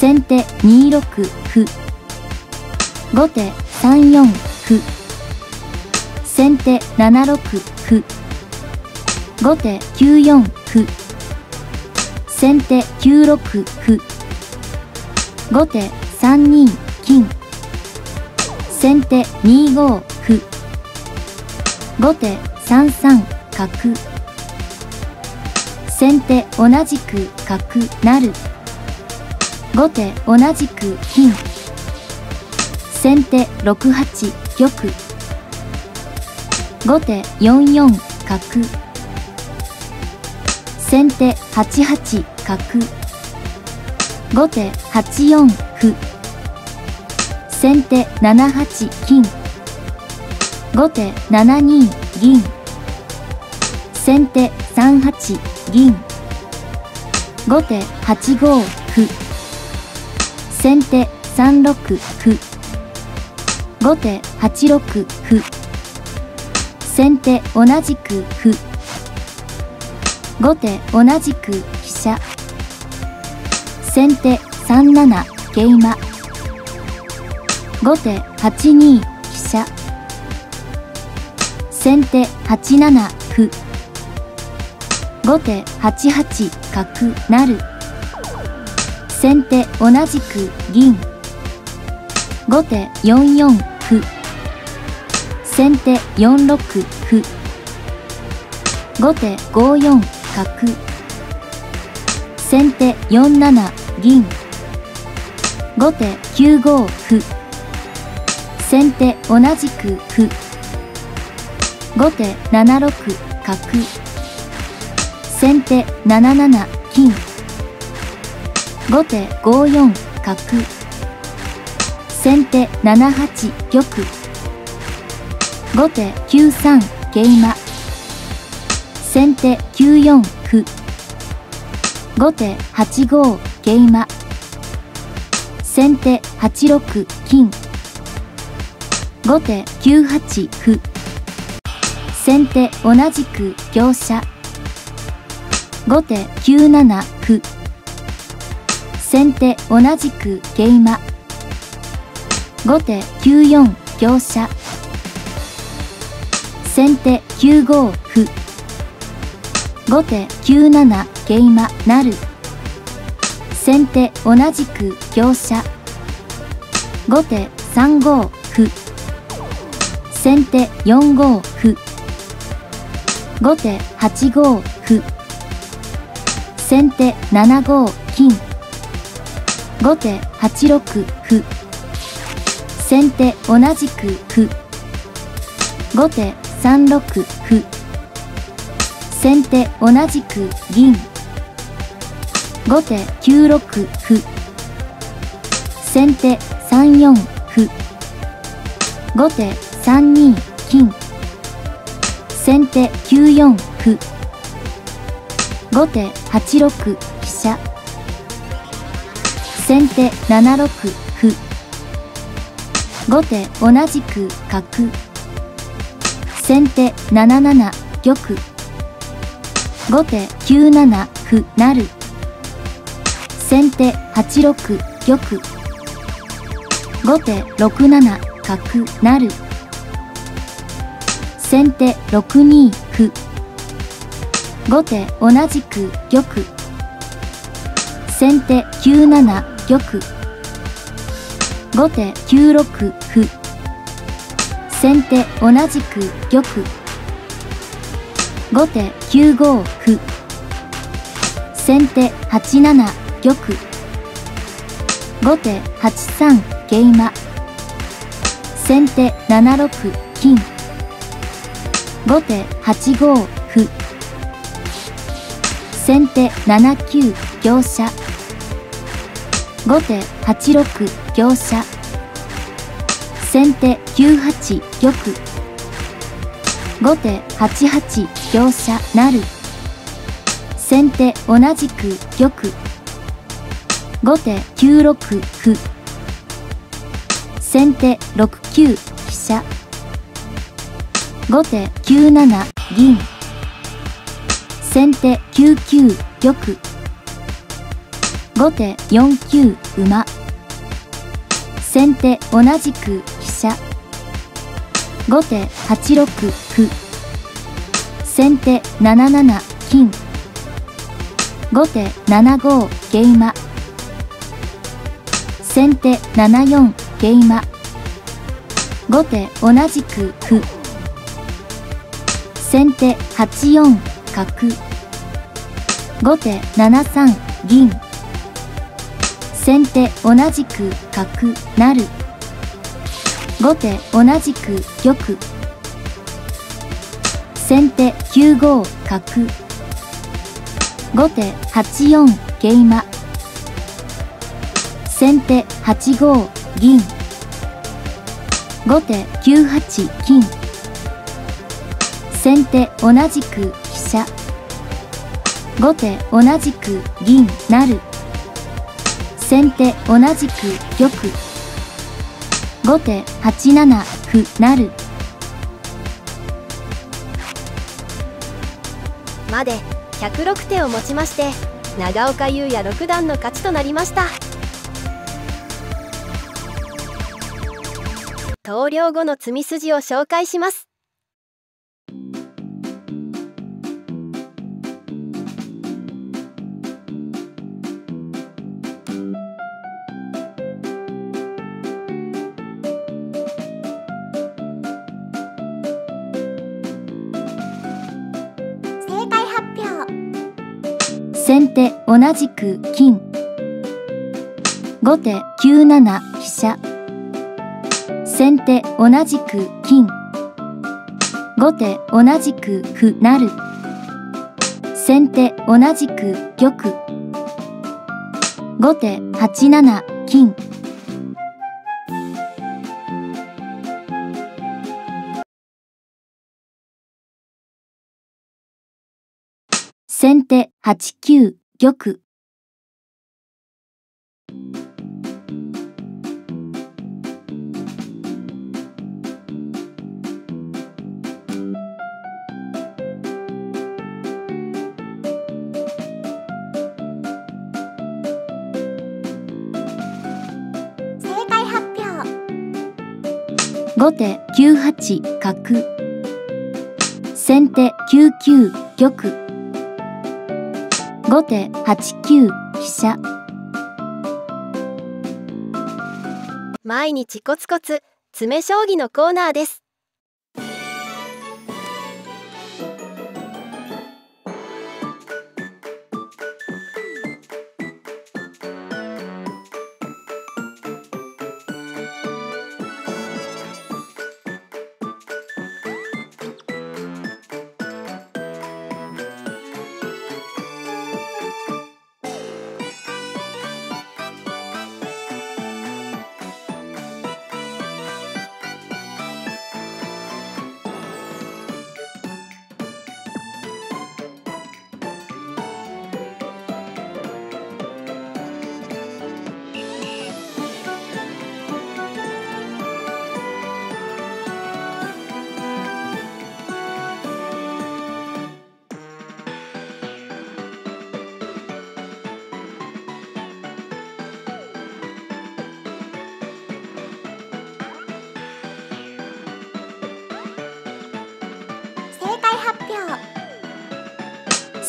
先手2六歩。後手3四歩。先手7六歩。後手9四歩。先手9六歩。後手3二金。先手2五歩。後手3三角。先手同じく角成後手同じく金先手6八玉。後手4四角。先手8八角。後手8四歩。先手7八金後手7二銀。先手3八銀。後手8五歩。先手3六歩。後手8六歩。先手同じく歩。後手同じく飛車。先手3七桂馬。後手8二飛車。先手8七歩。後手8八角成。先手同じく銀。後手4四歩。先手4六歩。後手5四角。先手4七銀。後手9五歩。先手同じく歩。後手7六角。先手7七金。後手5四角。先手7八玉。後手9三桂馬。先手9四歩。後手8五桂馬。先手8六金。後手9八歩。先手同じく香車。後手9七歩。先手同じく桂馬後手9四香車。先手9五歩。後手9七桂馬成先手同じく香車。後手3五歩。先手4五歩。後手8五歩。先手7五金。後手8六歩。先手同じく歩。後手3六歩。先手同じく銀。後手9六歩。先手3四歩。後手3二金。先手9四歩。後手8六飛車。先手7六歩。後手同じく角。先手7七玉。後手9七歩成。先手8六玉。後手6七角成。先手6二歩。後手同じく玉。先手9七玉。後手9六歩。先手同じく玉。後手9五歩。先手8七玉。後手8三桂馬。先手7六金。後手8五歩。先手7九香車。後手8六香車先手9八玉。後手8八香車成先手同じく玉。後手9六歩。先手6九飛車。後手9七銀。先手9九玉。後手4九馬。先手同じく飛車。後手8六歩。先手7七金。後手7五桂馬。先手7四桂馬。後手同じく歩。先手8四角。後手7三銀。先手同じく角成後手同じく玉。先手9五角。後手8四桂馬。先手8五銀。後手9八金。先手同じく飛車。後手同じく銀成先手同じく玉。後手8七歩成。まで106手をもちまして長岡優也六段の勝ちとなりました。投了後の詰み筋を紹介します。先手同じく金。後手9七飛車。先手同じく金。後手同じく歩成先手同じく玉。後手8七金。8九玉。正解発表。後手9八角。先手9九玉。後手8九飛車毎日コツコツ詰将棋のコーナーです。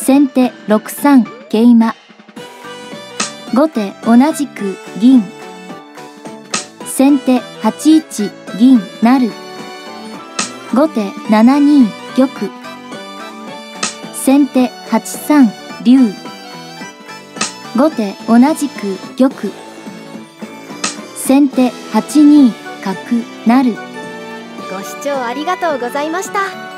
先手6三桂馬。後手同じく銀。先手8一銀成後手7二玉。先手8三竜。後手同じく玉。先手8二角成ご視聴ありがとうございました。